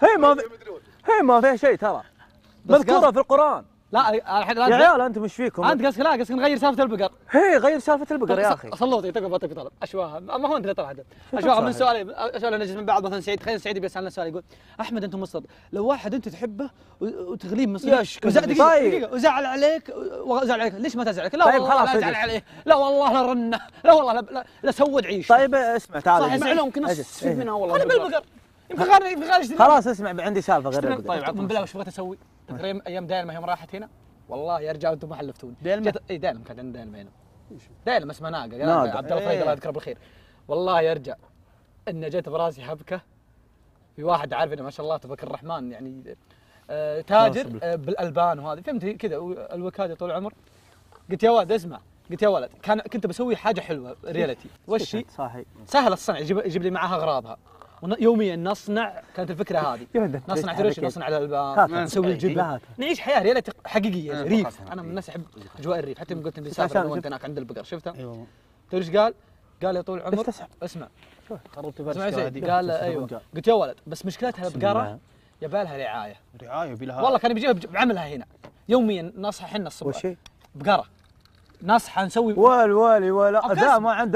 هي ما هي ما فيها شيء ترى. مذكورة في القرآن. لا الحين يا عيال أنتم إيش فيكم؟ أنت قصدك لا قصدك نغير سالفة البقر. هي غير سالفة البقر يا أخي. صلوتي تقف تقف طلب. أشواها. ما هو أنت اللي طلعت؟ أشواها من صحيح. سؤال سؤال نجلس من بعض مثلا سعيد تخيل سعيد بيسالنا سؤال يقول أحمد أنت مصر لو واحد أنت تحبه وتغليه مصر يا دقيقة طيب. وزعل عليك وزعل عليك. ليش ما تزعل عليك؟ لا طيب والله خلاص لا اجلس. عليه لا والله لا رنه. لا والله لا, لا, سود عيش. طيب اسمع تعال صح. معلوم كنا. نستفيد. منها والله. هذا بالبقر. يمكن غير يمكن غير خلاص اسمع عندي سالفة غير طيب من بالله وش بغيت أسوي؟ تذكرين أيام دايلما يوم راحت هنا. والله يا رجال أنتم ما حلفتون دايلما؟ إي دايلما كان عندنا دايلما هنا. دايلما اسمه ناقة. ناقة. عبد الله فريد الله يذكره بالخير. والله يا رجال إن جت براسي حبكه في واحد عارف إنه ما شاء الله تبارك الرحمن يعني آه تاجر آه بالألبان وهذه. فهمت؟ كذا الوكالة طول العمر. قلت يا ولد اسمع. قلت يا ولد كان كنت بسوي حاجة حلوة ريالتي وش؟ صحيح. سهل الصنع. يجيب, يجيب لي معاها أغراضها. يوميا نصنع كانت الفكرة هذه. نصنع تحرك نصنع. الألبان نسوي لا الجبن. نعيش حياة ريالتي حقيقية أنا ريف. أنا من الناس أحب أجواء الريف. حتى يوم قلت بسافر أنا وأنت هناك عند البقر شفتها؟ اي والله تدري إيش قال؟ قال يا طول العمر. اسمع. اسمع قال أيوه. قلت يا ولد بس مشكلتها البقرة الله. يبى لها رعاية رعايه بلها والله كان بيجيبها بعملها هنا. يوميا نصحى حنا الصبح؟ بقرة. نصحى نسوي وال والي ولا. ذا ما عنده.